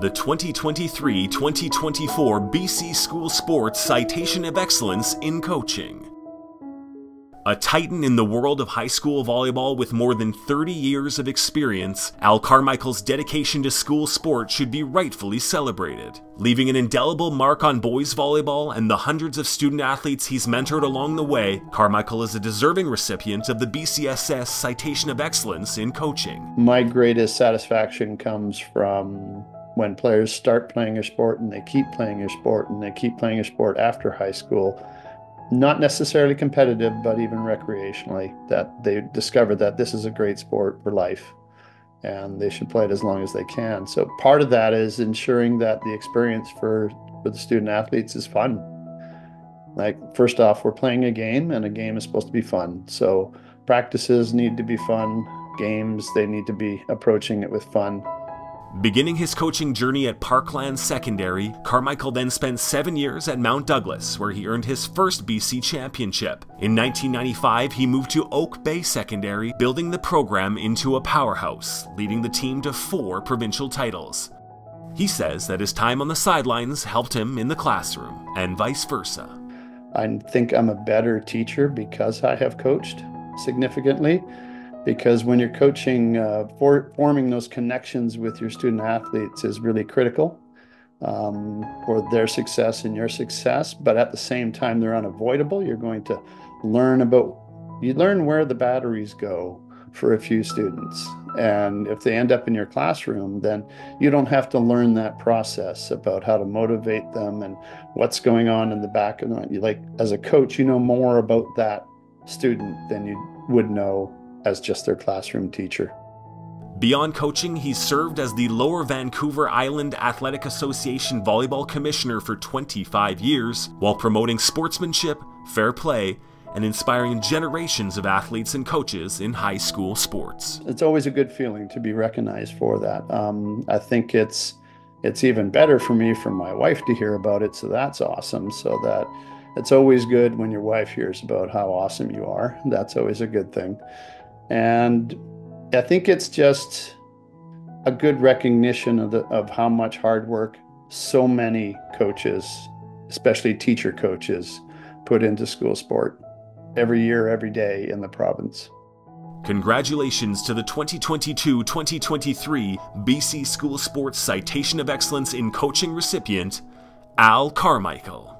the 2023 2024 BC School Sports Citation of Excellence in Coaching. A titan in the world of high school volleyball with more than 30 years of experience, Al Carmichael's dedication to school sport should be rightfully celebrated. Leaving an indelible mark on boys volleyball and the hundreds of student athletes he's mentored along the way, Carmichael is a deserving recipient of the BCSS Citation of Excellence in Coaching. My greatest satisfaction comes from when players start playing a sport and they keep playing a sport and they keep playing a sport after high school not necessarily competitive, but even recreationally, that they discover that this is a great sport for life and they should play it as long as they can. So part of that is ensuring that the experience for, for the student athletes is fun. Like first off, we're playing a game and a game is supposed to be fun. So practices need to be fun, games, they need to be approaching it with fun. Beginning his coaching journey at Parkland Secondary, Carmichael then spent seven years at Mount Douglas, where he earned his first BC championship. In 1995, he moved to Oak Bay Secondary, building the program into a powerhouse, leading the team to four provincial titles. He says that his time on the sidelines helped him in the classroom, and vice versa. I think I'm a better teacher because I have coached significantly because when you're coaching, uh, for, forming those connections with your student athletes is really critical um, for their success and your success. But at the same time, they're unavoidable. You're going to learn about, you learn where the batteries go for a few students. And if they end up in your classroom, then you don't have to learn that process about how to motivate them and what's going on in the back of them. Like as a coach, you know more about that student than you would know as just their classroom teacher. Beyond coaching, he served as the Lower Vancouver Island Athletic Association volleyball commissioner for 25 years, while promoting sportsmanship, fair play, and inspiring generations of athletes and coaches in high school sports. It's always a good feeling to be recognized for that. Um, I think it's it's even better for me for my wife to hear about it, so that's awesome. So that it's always good when your wife hears about how awesome you are. That's always a good thing. And I think it's just a good recognition of, the, of how much hard work so many coaches, especially teacher coaches, put into school sport every year, every day in the province. Congratulations to the 2022 2023 BC School Sports Citation of Excellence in Coaching recipient, Al Carmichael.